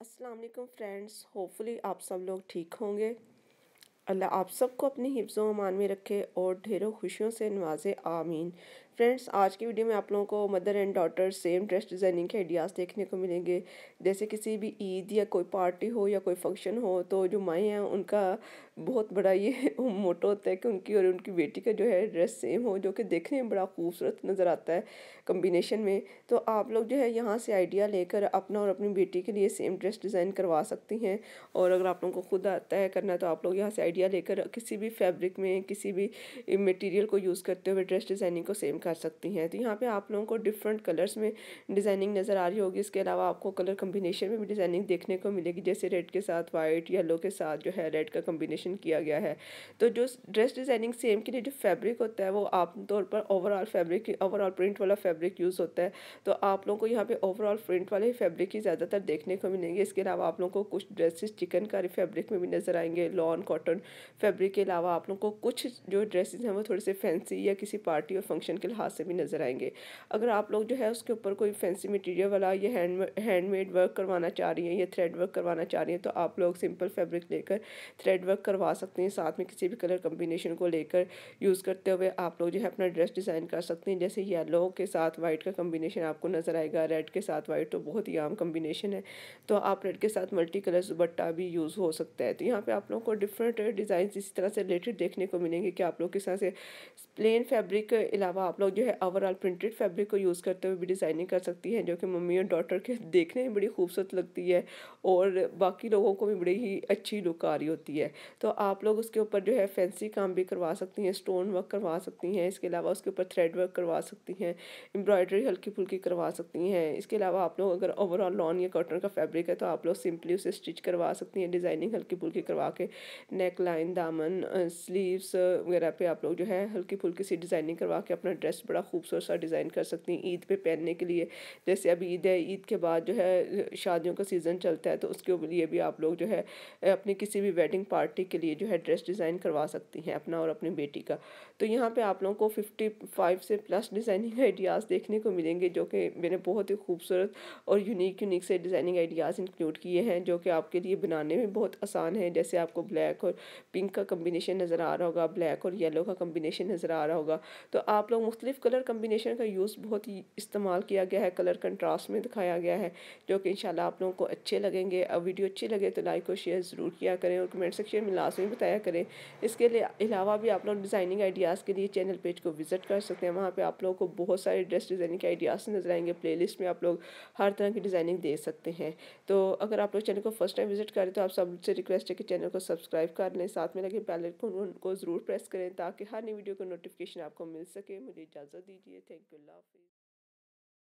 अस्सलाम वालेकुम friends, hopefully आप सब लोग ठीक होंगे। अल्लाह आप सबको अपनी हिफ्ज़ अमान में रखे और ढेरों खुशियों से नवाजे, आमीन। फ्रेंड्स, आज की वीडियो में आप लोगों को mother and daughter same dress designing के आइडियाज़ देखने को मिलेंगे। जैसे किसी भी ईद या कोई पार्टी हो या कोई फ़ंक्शन हो तो जो माएँ हैं, उनका बहुत बड़ा ये मोटो होता है कि उनकी और उनकी बेटी का जो है ड्रेस सेम हो, जो कि देखने में बड़ा खूबसूरत नज़र आता है कम्बिनेशन में। तो आप लोग जो है यहाँ से आइडिया लेकर अपना और अपनी बेटी के लिए सेम ड्रेस डिज़ाइन करवा सकती हैं। और अगर आप लोगों को खुद आता है करना तो आप लोग यहाँ से आइडिया लेकर किसी भी फैब्रिक में, किसी भी मटेरियल को यूज़ करते हुए ड्रेस डिज़ाइनिंग को सेम कर सकती हैं। तो यहाँ पे आप लोगों को डिफरेंट कलर्स में डिज़ाइनिंग नज़र आ रही होगी। इसके अलावा आपको कलर कम्बिनेशन में भी डिज़ाइनिंग देखने को मिलेगी। जैसे रेड के साथ वाइट येलो के साथ जो है रेड का कम्बिनेशन किया गया है। तो जो ड्रेस डिज़ाइनिंग सेम के लिए जो फैब्रिक होता है, वो आमतौर पर ओवरऑल फैब्रिक ओवरऑल प्रिंट वाला फैब्रिक यूज़ होता है। तो आप लोगों को यहाँ पे ओवरऑल प्रिंट वाले फैब्रिक ही ज़्यादातर देखने को मिलेंगे। इसके अलावा आप लोगों को कुछ ड्रेसेस चिकन चिकनकारी फैब्रिक में भी नज़र आएँगे। लॉन कॉटन फैब्रिक के अलावा आप लोगों को कुछ जो ड्रेसेस हैं, वो थोड़े से फैंसी या किसी पार्टी और फ़ंक्शन के लिहाज से भी नज़र आएँगे। अगर आप लोग जो है उसके ऊपर कोई फैंसी मटीरियल वाला या हैंड हैंडमेड वर्क करवाना चाह रही हैं या थ्रेड वर्क करवाना चाह रही हैं तो आप लोग सिंपल फैब्रिक लेकर थ्रेड वर्क करवा सकते हैं। साथ में किसी भी कलर कम्बिनेशन को लेकर यूज़ करते हुए आप लोग जो है अपना ड्रेस डिज़ाइन कर सकते हैं। जैसे येलो के साथ वाइट का कम्बिनेशन आपको नज़र आएगा। रेड के साथ वाइट तो बहुत ही आम कम्बिनेशन है। तो आप रेड के साथ मल्टी कलर दुबट्टा भी यूज़ हो सकता है। तो यहाँ पर आप लोगों को डिफरेंट डिज़ाइन इसी तरह से रिलेटेड देखने को मिलेंगे कि आप लोग किस तरह से प्लेन फैब्रिक के अलावा आप जो है ओवरऑल प्रिंटेड फैब्रिक को यूज़ करते हुए भी डिज़ाइनिंग कर सकती हैं, जो कि मम्मी और डॉटर के देखने में बड़ी खूबसूरत लगती है और बाकी लोगों को भी बड़ी ही अच्छी लुक आ रही होती है। तो आप लोग उसके ऊपर जो है फैंसी काम भी करवा सकती हैं स्टोन वर्क करवा सकती हैं, इसके अलावा उसके ऊपर थ्रेड वर्क करवा सकती हैं एम्ब्रॉयडरी हल्की फुल्की करवा सकती हैं। इसके अलावा आप लोग अगर ओवरऑल लॉन या कॉटन का फैब्रिक है तो आप लोग सिंपली उसे स्टिच करवा सकती हैं डिज़ाइनिंग हल्की फुल्की करवा के। नेक लाइन दामन स्लीव्स वगैरह पे आप लोग जो है हल्की फुल्की सी डिज़ाइनिंग करवा के अपना ड्रेस बड़ा खूबसूरत सा डिज़ाइन कर सकती हैं ईद पे पहनने के लिए। जैसे अब ईद है, ईद के बाद जो है, शादियों का सीज़न चलता है तो उसके लिए भी आप लोग जो है, अपनी किसी भी वेडिंग पार्टी के लिए जो है ड्रेस डिज़ाइन करवा सकती हैं अपना और अपनी बेटी का। तो यहाँ पर आप लोगों को फिफ्टी फाइव से प्लस डिज़ाइनिंग आइडियाज़ देखने को मिलेंगे, जो कि मैंने बहुत ही खूबसूरत और यूनिक यूनिक से डिज़ाइनिंग आइडियाज़ इंक्लूड किए हैं, जो कि आपके लिए बनाने में बहुत आसान है। जैसे आपको ब्लैक और पिंक का कम्बिनेशन नज़र आ रहा होगा, ब्लैक और येलो का कम्बिनेशन नज़र आ रहा होगा। तो आप लोग मुख्तलिफ़ कलर कम्बिनेशन का यूज़ बहुत ही इस्तेमाल किया गया है कलर कंट्रास्ट में दिखाया गया है, जो कि इंशाल्लाह आप लोगों को अच्छे लगेंगे। अब वीडियो अच्छी लगे तो लाइक और शेयर ज़रूर किया करें और कमेंट सेक्शन में लाजमी बताया करें। इसके लिए अलावा भी आप लोग डिज़ाइनिंग आइडियाज़ के लिए चैनल पेज को विज़िट कर सकते हैं। वहाँ पर आप लोगों को बहुत सारे ड्रेस डिज़ाइनिंग के आइडियाज़ नज़र आएँगे। प्ले लिस्ट में आप लोग हर तरह की डिज़ाइनिंग दे सकते हैं। तो अगर आप लोग चैनल को फ़र्स्ट टाइम विज़िट करें तो आप सबसे रिक्वेस्ट है कि चैनल को सब्सक्राइब कर लें। साथ में लगे आइकन को ज़रूर प्रेस करें ताकि हर नई वीडियो का नोटिफिकेशन आपको मिल सके। मुझे इजाज़त दीजिए थैंक यू अल्लाह हाफिज़।